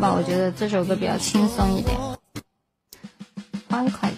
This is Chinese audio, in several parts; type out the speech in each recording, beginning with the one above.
我觉得这首歌比较轻松一点。欢快。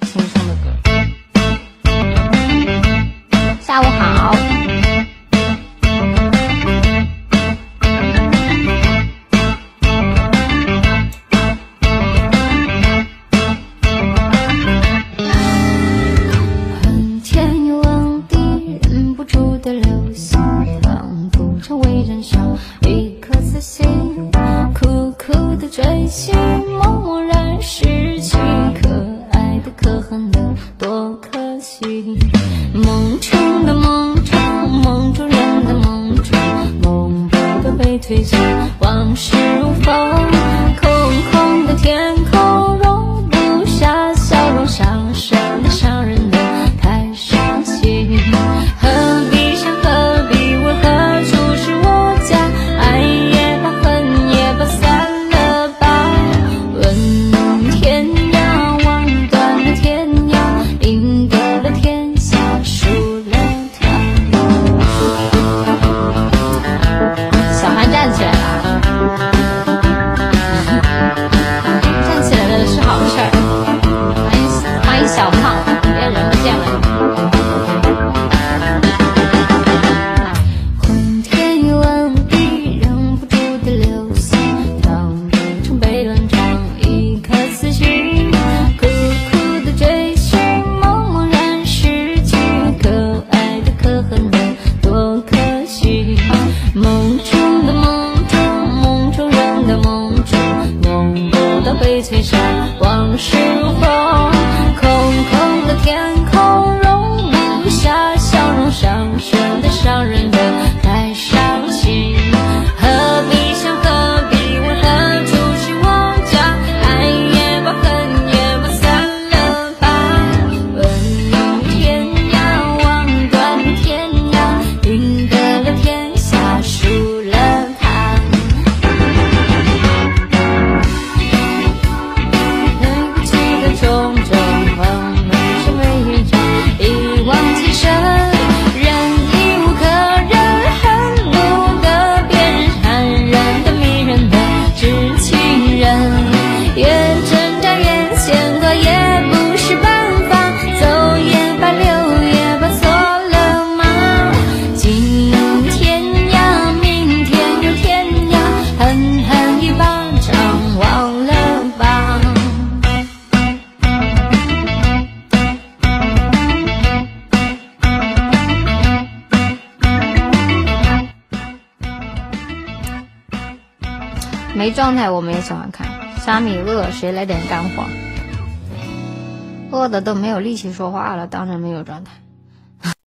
追星，默默然失去可爱的、可恨的，多可惜。梦中的梦中，梦中人的梦中，梦中的被推醒，往事如风。梦中的梦中，梦中人的梦中，梦不到被吹散，往事如风，空空的天空。没状态我们也喜欢看。虾米饿谁来点干货？饿的都没有力气说话了当然没有状态。